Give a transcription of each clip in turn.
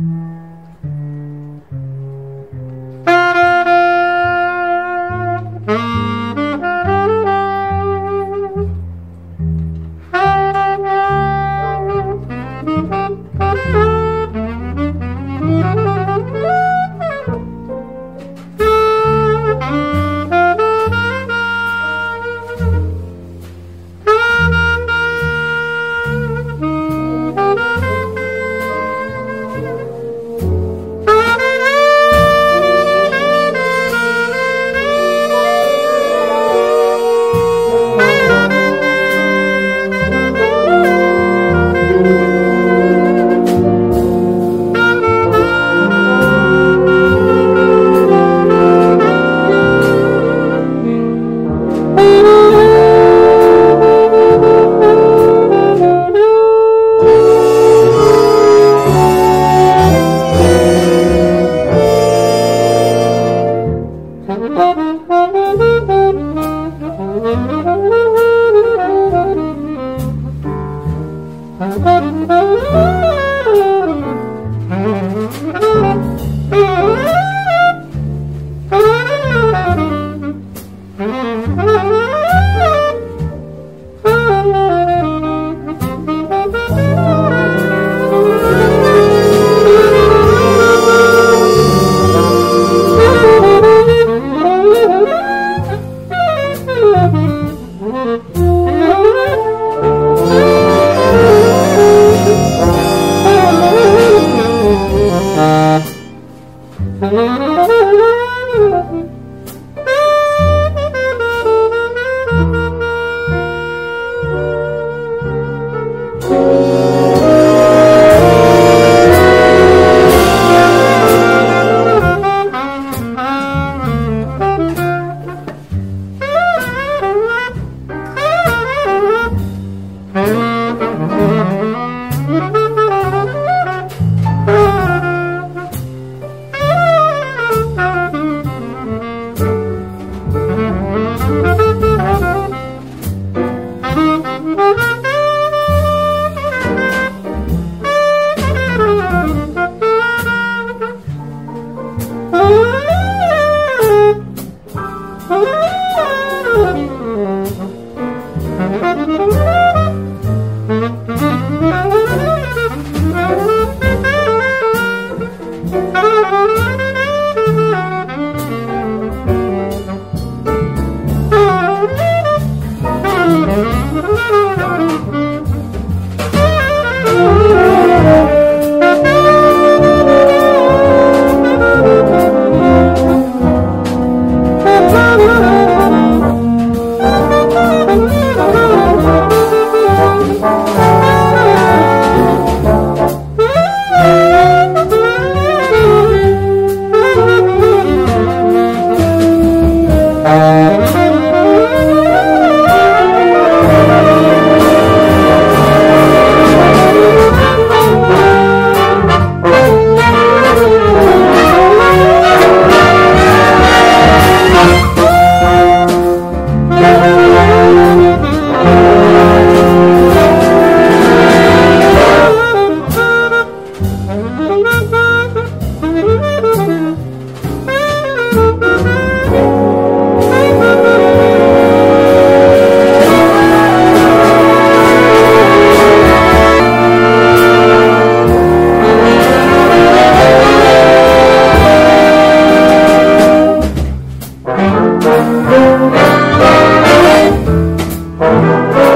Mm-hmm. Thank you. Oh, Thank you.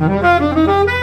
¡Gracias!